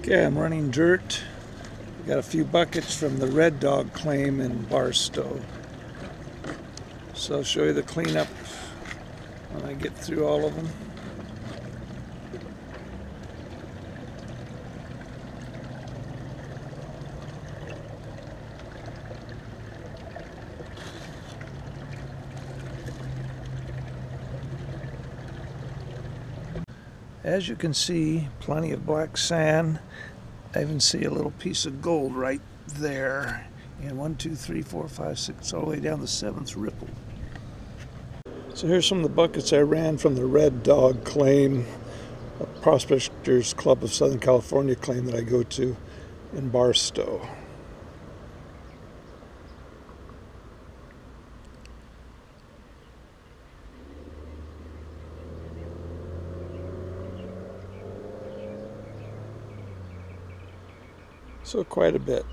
Okay, I'm running dirt. Got a few buckets from the Red Dog claim in Barstow. So I'll show you the cleanup when I get through all of them. As you can see, plenty of black sand. I even see a little piece of gold right there. And one, two, three, four, five, six, all the way down the seventh riffle. So here's some of the buckets I ran from the Red Dog claim, a Prospectors Club of Southern California claim that I go to in Barstow. So quite a bit.